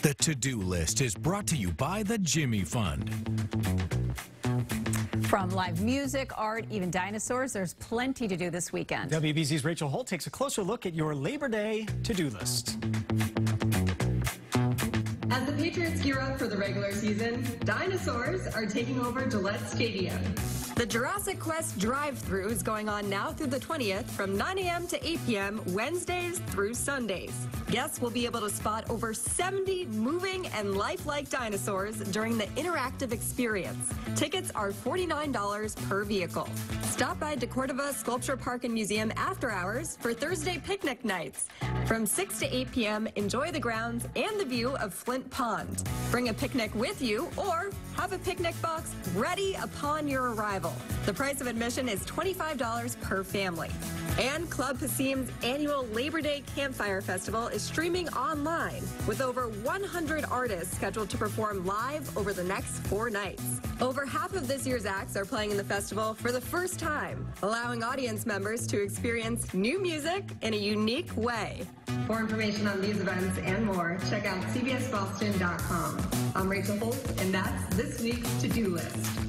The to-do list is brought to you by the Jimmy Fund. From live music, art, even dinosaurs, there's plenty to do this weekend. WBZ's Rachel Holt takes a closer look at your Labor Day to-do list. As the Patriots gear up for the regular season, dinosaurs are taking over Gillette Stadium. The Jurassic Quest drive-through is going on now through the 20th from 9 a.m. to 8 p.m. Wednesdays through Sundays. Guests will be able to spot over 70 moving and lifelike dinosaurs during the interactive experience. Tickets are $49 per vehicle. Stop by DeCordova Sculpture Park and Museum after hours for Thursday picnic nights. From 6 to 8 p.m., enjoy the grounds and the view of Flint Pond. Bring a picnic with you or have a picnic box ready upon your arrival. The price of admission is $25 per family. And Club Passim's annual Labor Day Campfire Festival is streaming online with over 100 artists scheduled to perform live over the next four nights. Over half of this year's acts are playing in the festival for the first time, allowing audience members to experience new music in a unique way. For information on these events and more, check out cbsboston.com. I'm Rachel Holt, and that's this week's to-do list.